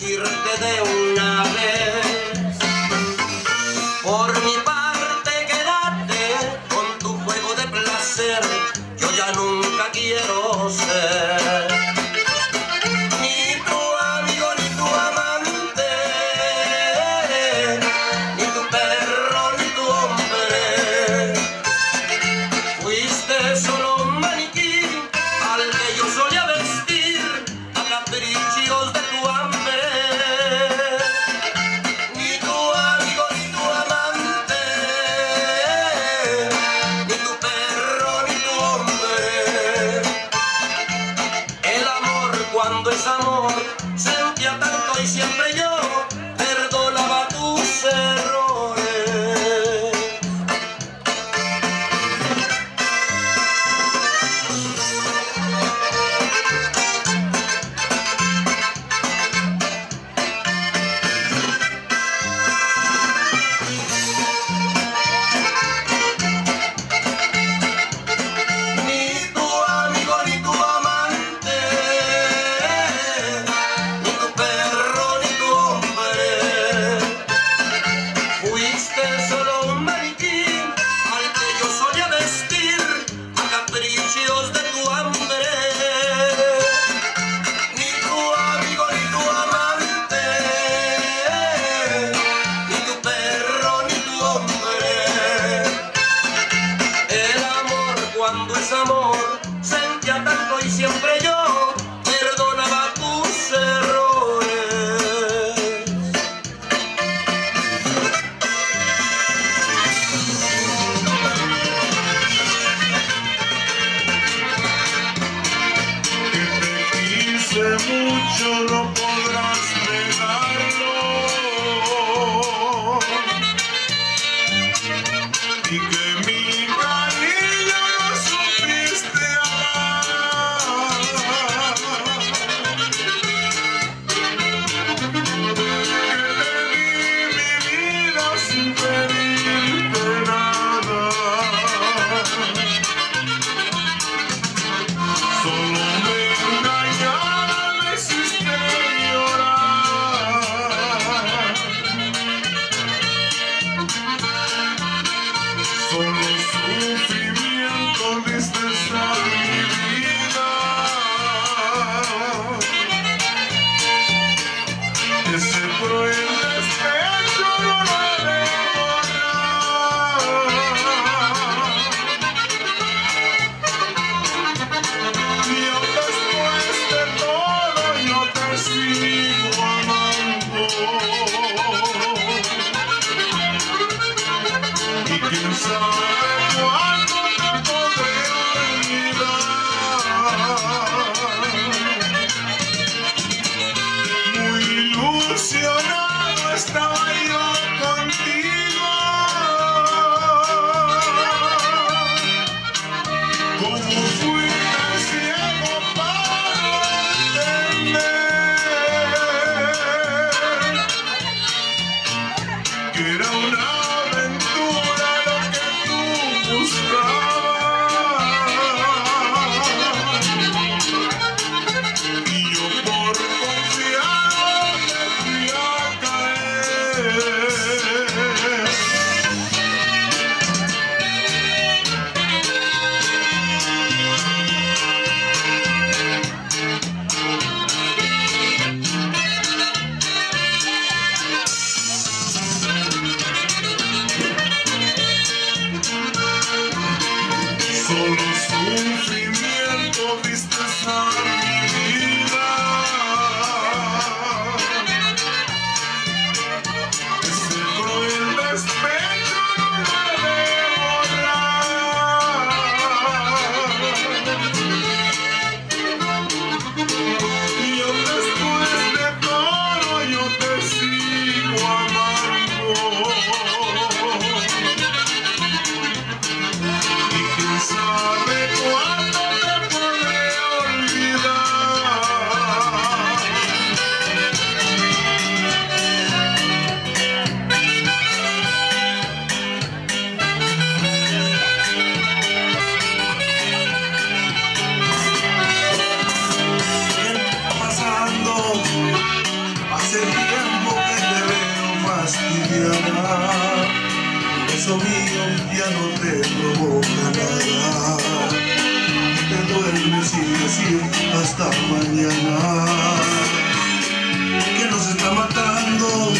sirte de un cuando es amor sentía tanto y siempre yo perdonaba tus errores. Que te quise mucho no podrás negarlo. Y que Whoa. mío ya no te provoca nada. Te duermes sin decir hasta mañana. Que nos está matando.